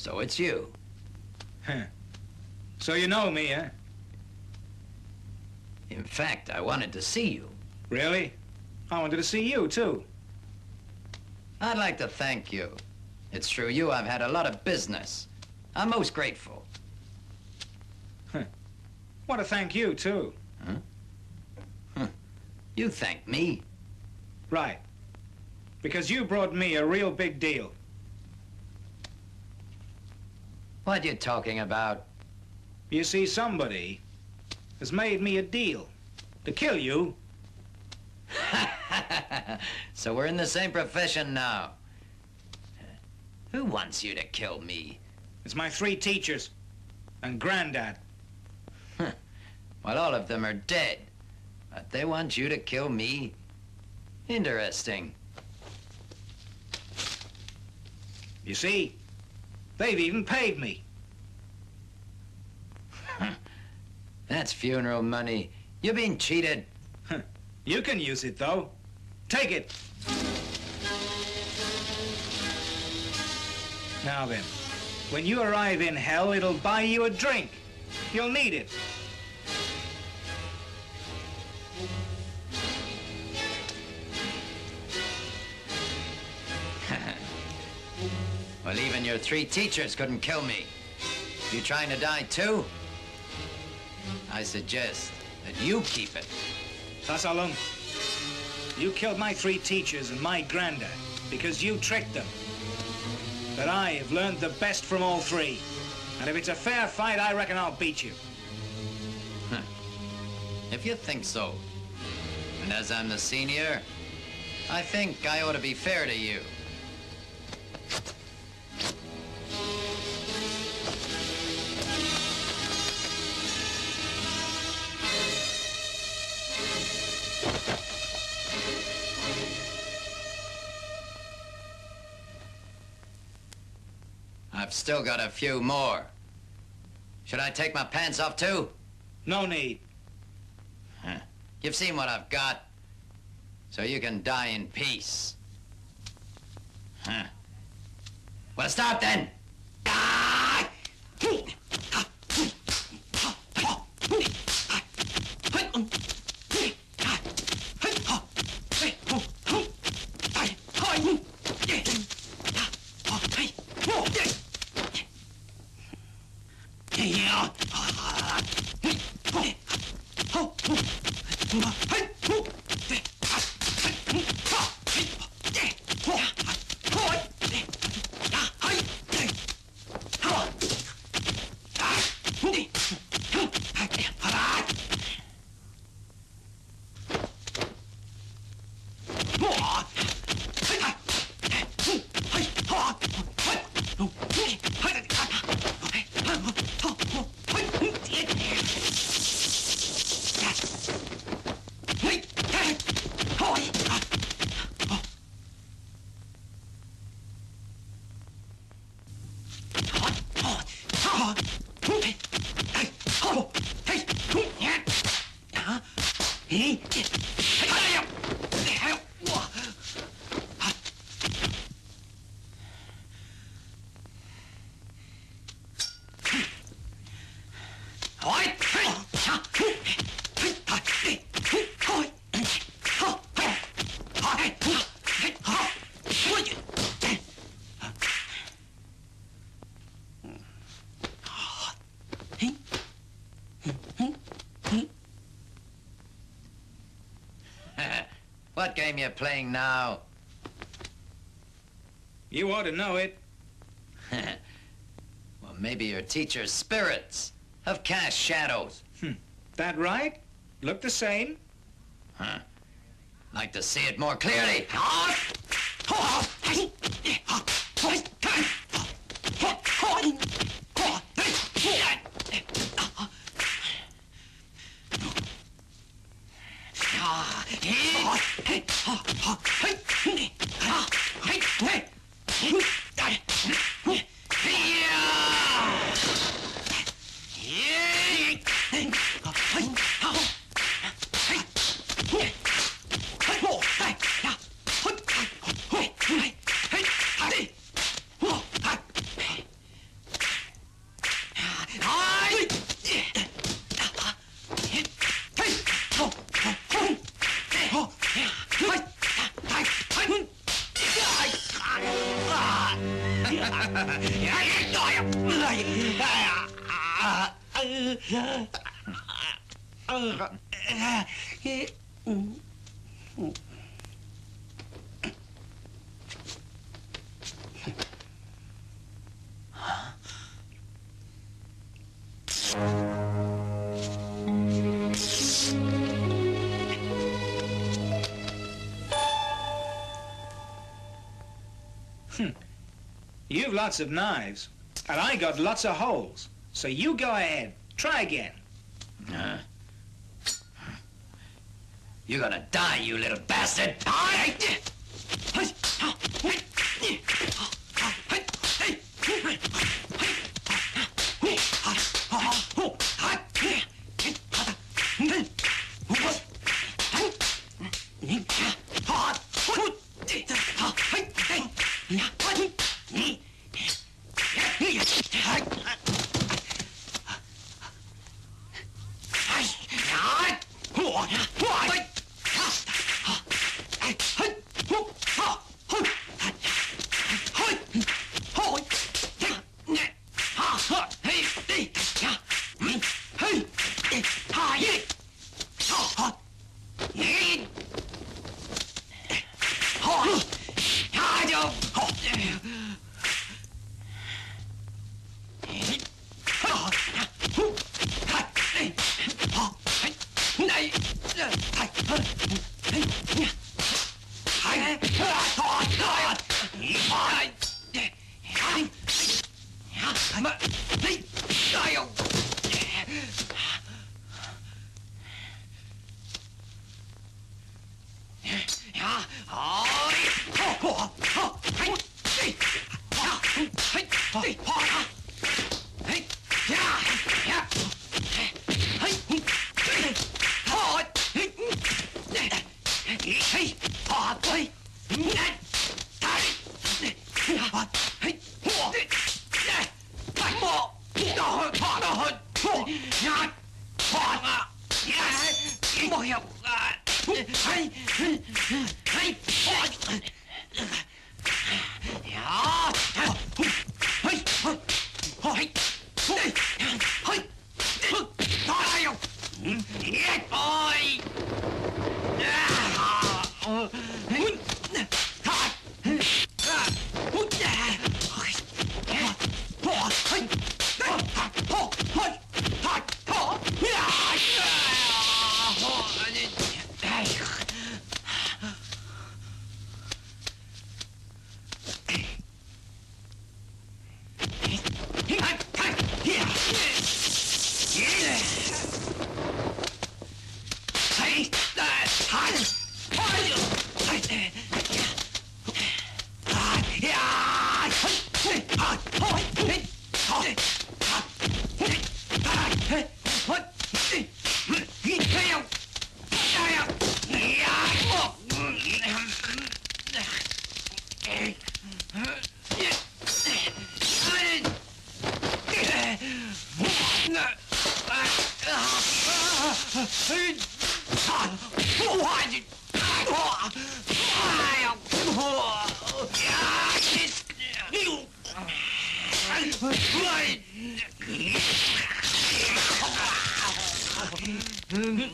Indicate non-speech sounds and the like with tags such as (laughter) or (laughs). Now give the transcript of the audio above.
So it's you. Huh. So you know me, huh? In fact, I wanted to see you. Really? I wanted to see you, too. I'd like to thank you. It's through you I've had a lot of business. I'm most grateful. Huh. Want to thank you, too. Huh? Huh. You thank me. Right. Because you brought me a real big deal. What are you talking about? You see, somebody has made me a deal to kill you. (laughs) so we're in the same profession now. Who wants you to kill me? It's my three teachers and Granddad. Well, all of them are dead. But they want you to kill me? Interesting. You see, they've even paid me. (laughs) That's funeral money. You're being cheated. (laughs) You can use it, though. Take it. Now then, when you arrive in hell, it'll buy you a drink. You'll need it. Well, even your three teachers couldn't kill me. You trying to die too? I suggest that you keep it. Tasalung, you killed my three teachers and my granddad because you tricked them. But I have learned the best from all three. And if it's a fair fight, I reckon I'll beat you. If you think so. And as I'm the senior, I think I ought to be fair to you. I've still got a few more. Should I take my pants off too? No need. You've seen what I've got. So you can die in peace. Huh. Well, start then. えっ？What game you're playing now? You ought to know it. (laughs) well, maybe your teacher's spirits have cast shadows. Hmm. That right? Look the same? Huh. Like to see it more clearly. Hmm. You've lots of knives, and I got lots of holes. So you go ahead. Try again. Uh, you're gonna die, you little bastard! はい。やった Hmm.